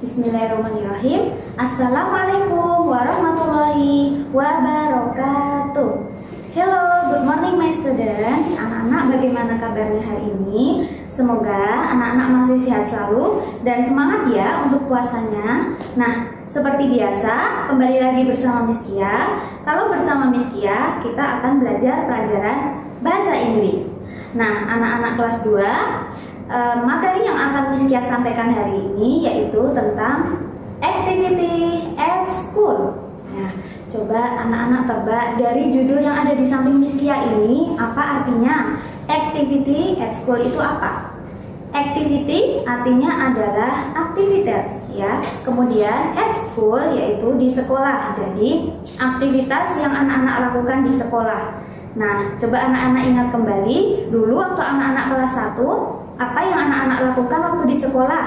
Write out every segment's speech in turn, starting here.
Bismillahirrahmanirrahim. Assalamualaikum warahmatullahi wabarakatuh. Hello, good morning my students. Anak-anak bagaimana kabarnya hari ini? Semoga anak-anak masih sehat selalu dan semangat ya untuk puasanya. Nah, seperti biasa, kembali lagi bersama Miss Kia. Kalau bersama Miss Kia, kita akan belajar pelajaran bahasa Inggris. Nah, anak-anak kelas 2, Eh, materi yang akan Miss Kia sampaikan hari ini yaitu tentang activity at school. Nah, coba anak-anak tebak dari judul yang ada di samping Miss Kia ini apa artinya? Activity at school itu apa? Activity artinya adalah aktivitas ya. Kemudian at school yaitu di sekolah. Jadi aktivitas yang anak-anak lakukan di sekolah. Nah, coba anak-anak ingat kembali dulu waktu anak-anak kelas 1 apa yang anak-anak lakukan waktu di sekolah?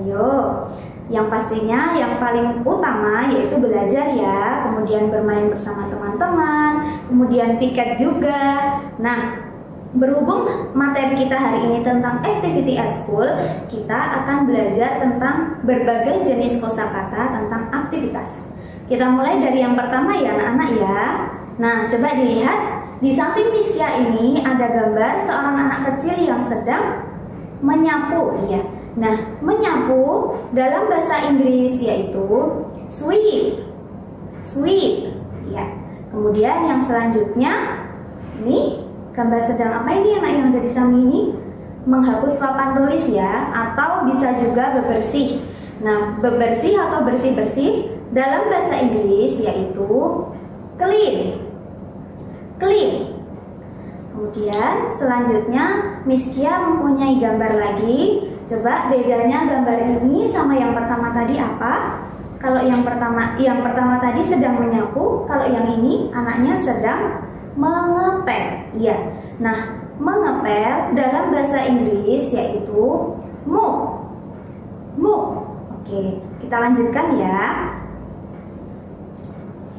Ayo, yang pastinya yang paling utama yaitu belajar ya, kemudian bermain bersama teman-teman, kemudian piket juga. Nah, berhubung materi kita hari ini tentang activity at school, kita akan belajar tentang berbagai jenis kosakata tentang aktivitas. Kita mulai dari yang pertama ya anak-anak ya. Nah, coba dilihat di samping Miskia ini ada gambar seorang anak kecil yang sedang menyapu ya. Nah, menyapu dalam bahasa Inggris yaitu sweep. Sweep ya. Kemudian yang selanjutnya ini gambar sedang apa ini anak yang ada di samping ini? Menghapus papan tulis ya atau bisa juga bebersih. Nah, bebersih atau bersih-bersih dalam bahasa Inggris yaitu clean. Clean Kemudian selanjutnya Miss Kia mempunyai gambar lagi. Coba bedanya gambar ini sama yang pertama tadi apa? Kalau yang pertama yang pertama tadi sedang menyapu, kalau yang ini anaknya sedang mengepel. Iya. Nah, mengepel dalam bahasa Inggris yaitu move. Move. Oke, kita lanjutkan ya.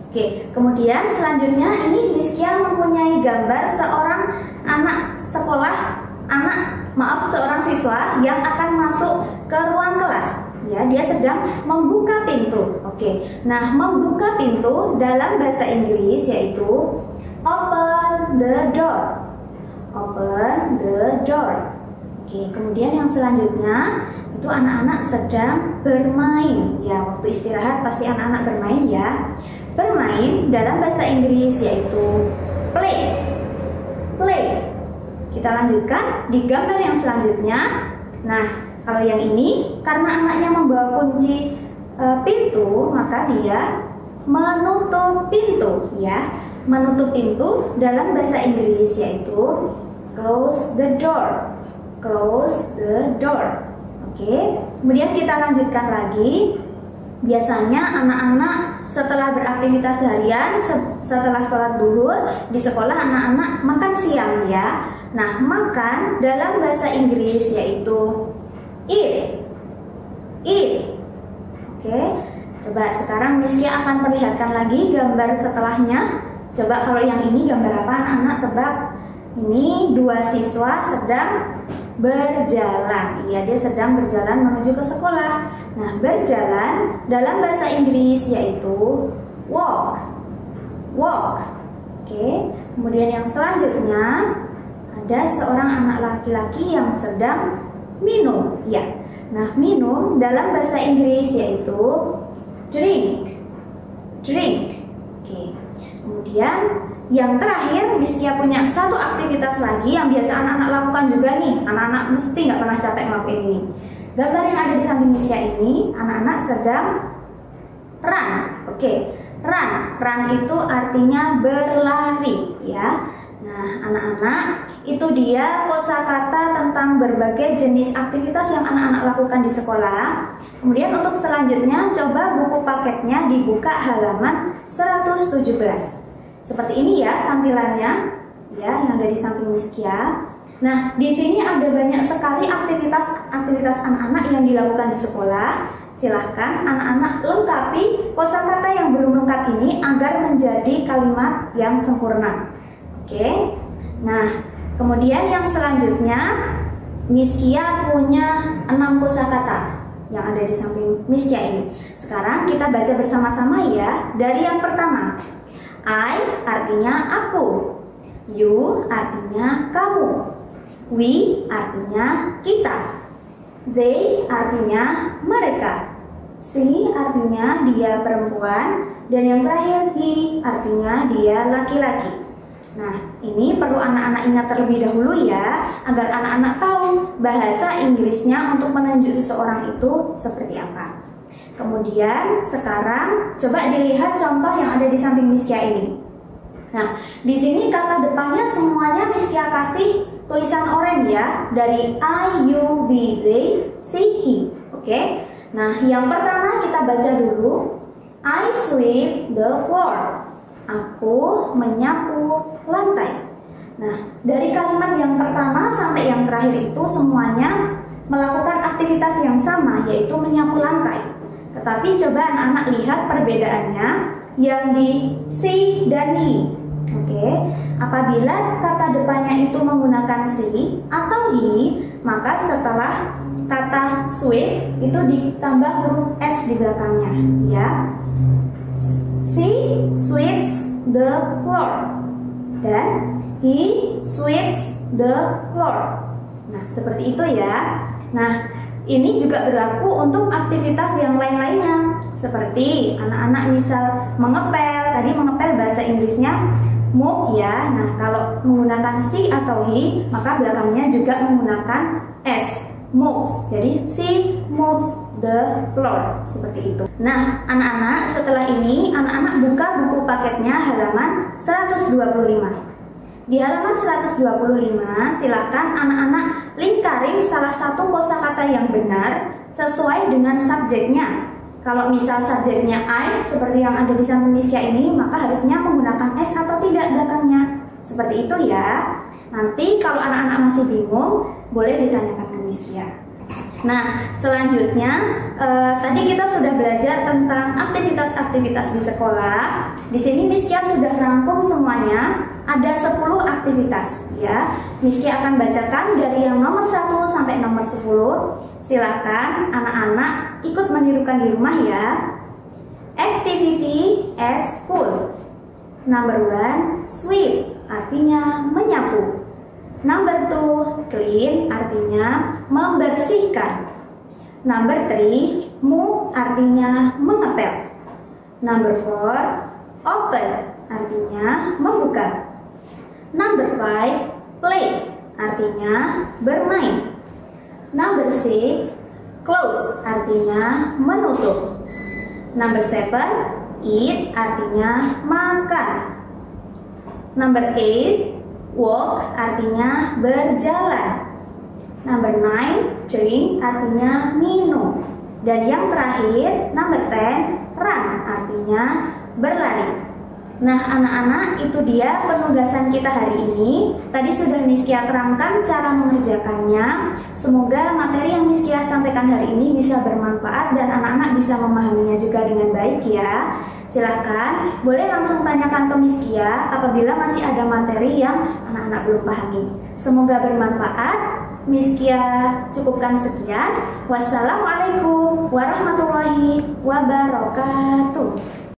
Oke, kemudian selanjutnya ini Miskia mempunyai gambar seorang anak sekolah, anak maaf seorang siswa yang akan masuk ke ruang kelas. Ya, dia sedang membuka pintu. Oke. Nah, membuka pintu dalam bahasa Inggris yaitu open the door. Open the door. Oke, kemudian yang selanjutnya itu anak-anak sedang bermain. Ya, waktu istirahat pasti anak-anak bermain ya bermain dalam bahasa Inggris yaitu play. Play. Kita lanjutkan di gambar yang selanjutnya. Nah, kalau yang ini karena anaknya membawa kunci e, pintu, maka dia menutup pintu ya. Menutup pintu dalam bahasa Inggris yaitu close the door. Close the door. Oke. Kemudian kita lanjutkan lagi Biasanya anak-anak setelah beraktivitas harian, setelah sholat duhur di sekolah anak-anak makan siang ya. Nah, makan dalam bahasa Inggris yaitu eat. Eat. Oke. Coba sekarang Miski akan perlihatkan lagi gambar setelahnya. Coba kalau yang ini gambar apa anak-anak tebak? Ini dua siswa sedang berjalan. Iya, dia sedang berjalan menuju ke sekolah. Nah, berjalan dalam bahasa Inggris yaitu walk. Walk. Oke. Kemudian yang selanjutnya ada seorang anak laki-laki yang sedang minum. Ya. Nah, minum dalam bahasa Inggris yaitu drink. Drink. Oke. Kemudian yang terakhir, Miskia punya satu aktivitas lagi yang biasa anak-anak lakukan juga nih. Anak-anak mesti nggak pernah capek ngelakuin ini. Gambar yang ada di samping Miskia ini, anak-anak sedang run. Oke, run. Run itu artinya berlari, ya. Nah, anak-anak, itu dia kosakata tentang berbagai jenis aktivitas yang anak-anak lakukan di sekolah. Kemudian untuk selanjutnya, coba buku paketnya dibuka halaman 117. Seperti ini ya tampilannya, ya yang ada di samping Miskia. Nah, di sini ada banyak sekali aktivitas-aktivitas anak-anak yang dilakukan di sekolah. Silahkan anak-anak lengkapi kosakata yang belum lengkap ini agar menjadi kalimat yang sempurna. Oke. Nah, kemudian yang selanjutnya Miskia punya enam kosakata. yang ada di samping Miss Kia ini. Sekarang kita baca bersama-sama ya. Dari yang pertama, I artinya aku, you artinya kamu, we artinya kita, they artinya mereka, she artinya dia perempuan, dan yang terakhir he artinya dia laki-laki. Nah, ini perlu anak-anak ingat terlebih dahulu ya, agar anak-anak tahu bahasa Inggrisnya untuk menunjuk seseorang itu seperti apa. Kemudian sekarang coba dilihat contoh yang ada di samping Miskia ini. Nah, di sini kata depannya semuanya Miskia kasih tulisan oranye ya, dari I, you, we, they, she, he. Oke. Nah, yang pertama kita baca dulu. I sweep the floor. Aku menyapu lantai. Nah, dari kalimat yang pertama sampai yang terakhir itu semuanya melakukan aktivitas yang sama, yaitu menyapu lantai. Tetapi coba anak-anak lihat perbedaannya yang di si dan he. Oke, apabila kata depannya itu menggunakan si atau he, maka setelah kata sweep itu ditambah huruf s di belakangnya, ya. She sweeps the floor dan he sweeps the floor. Nah, seperti itu ya. Nah, ini juga berlaku untuk aktivitas yang lain-lainnya seperti anak-anak misal mengepel. Tadi mengepel bahasa Inggrisnya move ya. Nah, kalau menggunakan she atau he, maka belakangnya juga menggunakan s moves. Jadi she moves the floor seperti itu. Nah, anak-anak setelah ini anak-anak buka buku paketnya halaman 125. Di halaman 125 silahkan anak-anak lingkarin salah satu kosakata yang benar sesuai dengan subjeknya. Kalau misal subjeknya I seperti yang ada di samping Misya ini, maka harusnya menggunakan S atau tidak belakangnya. Seperti itu ya. Nanti kalau anak-anak masih bingung, boleh ditanyakan ke Misya. Nah, selanjutnya eh, tadi kita sudah belajar tentang aktivitas-aktivitas di sekolah. Di sini Miskia sudah rangkum semuanya. Ada 10 aktivitas ya. Miskia akan bacakan dari yang nomor 1 sampai nomor 10. Silahkan anak-anak ikut menirukan di rumah ya. Activity at school. Number one, sweep artinya menyapu. Number two, clean artinya membersihkan. Number three, move artinya mengepel. Number four, open artinya membuka. Number five, play artinya bermain. Number six, close artinya menutup. Number seven, eat artinya makan. Number eight, Walk artinya berjalan. Number nine, drink artinya minum. Dan yang terakhir, number ten, run artinya berlari. Nah, anak-anak, itu dia penugasan kita hari ini. Tadi sudah Miskia terangkan cara mengerjakannya. Semoga materi yang Miskia sampaikan hari ini bisa bermanfaat dan anak-anak bisa memahaminya juga dengan baik ya. Silahkan, boleh langsung tanyakan ke Miskia apabila masih ada materi yang anak-anak belum pahami. Semoga bermanfaat. Miskia cukupkan sekian. Wassalamualaikum warahmatullahi wabarakatuh.